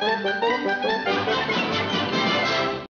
Música